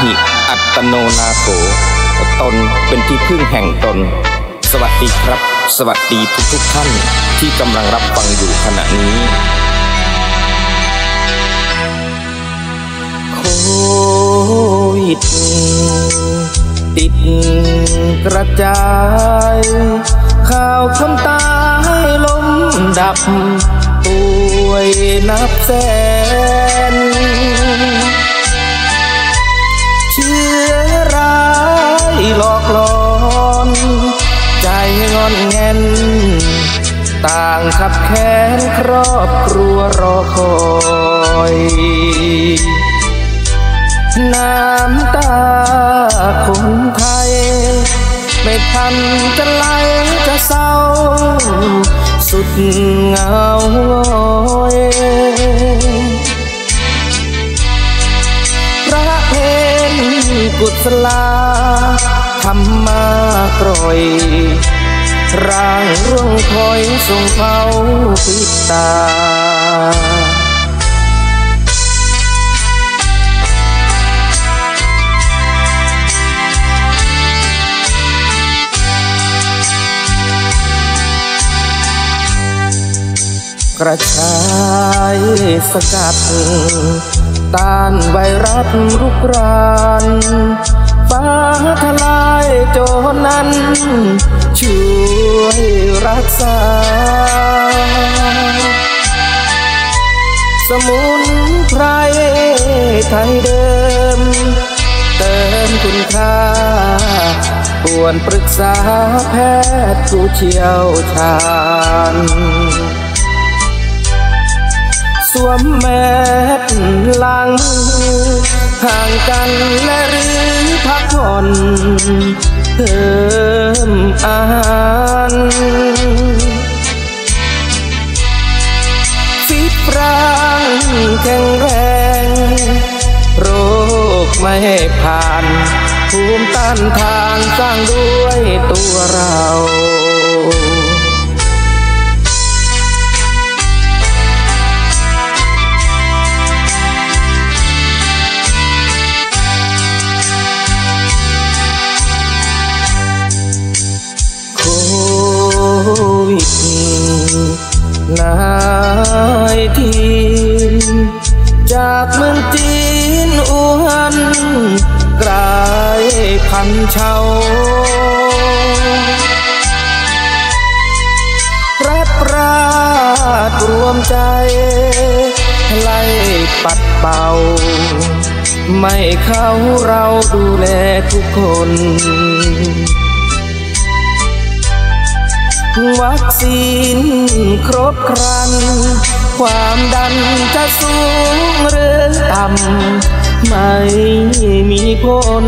หิอัตโนนาโถตนเป็นที่พึ่งแห่งตน สวัสดีครับ สวัสดีทุกทุกท่านที่กำลังรับฟังอยู่ขณะนี้ โควิดติดกระจาย ข่าวคนตายล้มดับป่วยนับแสน หลอกหลอนใจงอนแงน ต่างขับแค้นครอบครัวรอคอยน้ำตาคนไทย ไม่ทันจะไหลจะเศร้า สุดเหงาง้อยพระเพนกุศลา ธรรมากรอย ร่างร่วงคอยส่งเผาปิดตากระชายสกัดต้านไวรัสรุกราน ฟ้าทลายโจรนั้น ช่วยรักษา สมุนไพรไทยเดิม เติมคุณค่าควรปรึกษาแพทย์ผู้เชี่ยวชาญสวมแมสล้างมือ ห่างกันและหรือพักผ่อนเพิ่มอาหารฟิตร่างแข็งแรง โรคไม่ผ่าน ภูมิต้านทานสร้างด้วยตัวเรา พันเชารัดราดรวมใจไล่ปัดเป่า ไม่เข้าเราดูแลทุกคน วัคซีนครบครัน ความดันจะสูงหรือต่ำไม่มีผล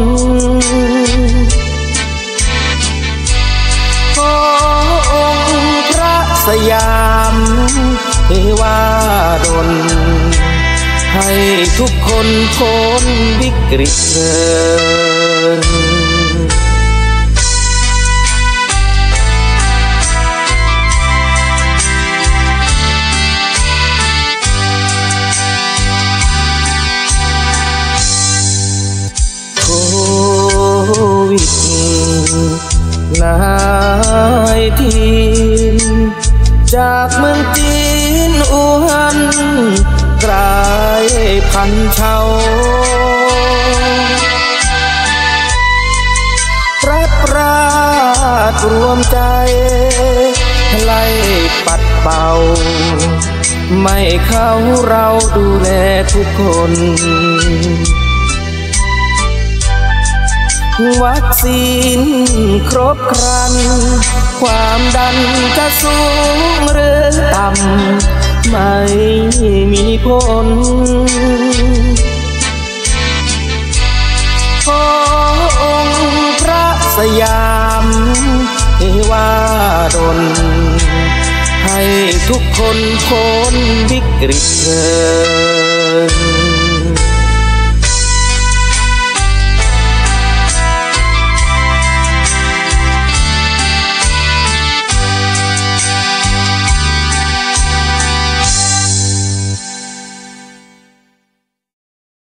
สยามเทวาดลให้ทุกคนพ้นวิกฤตเถิดโควิดนา จากเมืองจีนอู่ฮั่นกลายพันเชารัดราดรวมใจไล่ปัดเป่า ไม่เข้าเราดูแลทุกคน วัคซีนครบครัน ความดัน สูงหรือต่ำไม่มีผลขอองค์พระสยามเทวาดลให้ทุกคนพ้นวิกฤตเถิด